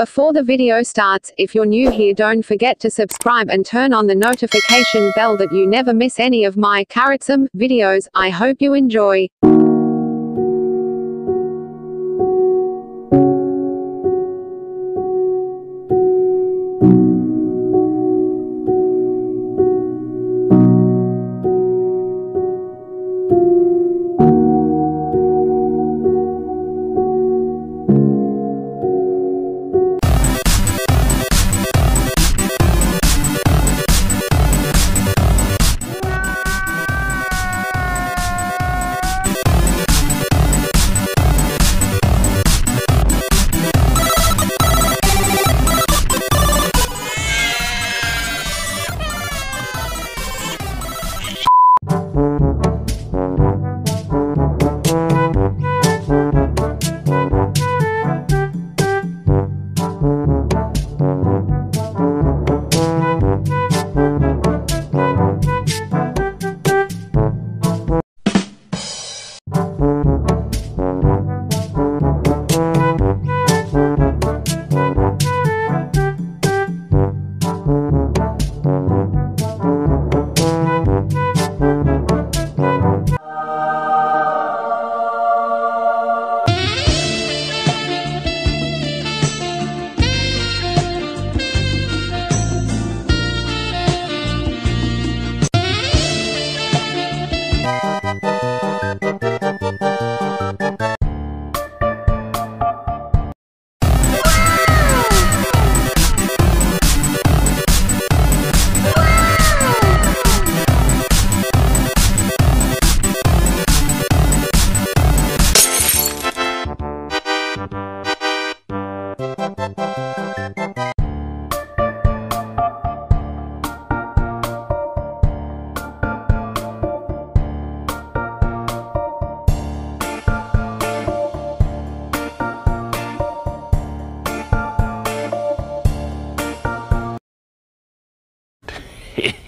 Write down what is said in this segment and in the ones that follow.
Before the video starts, if you're new here don't forget to subscribe and turn on the notification bell that you never miss any of my Carrotsum videos. I hope you enjoy.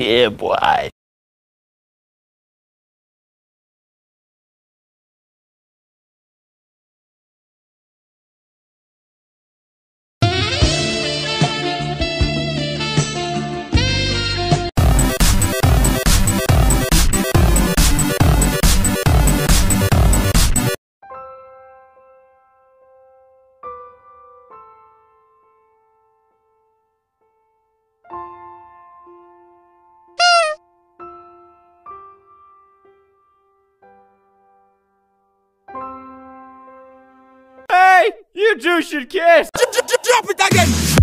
Yeah, boy. You two should kiss. Drop it again!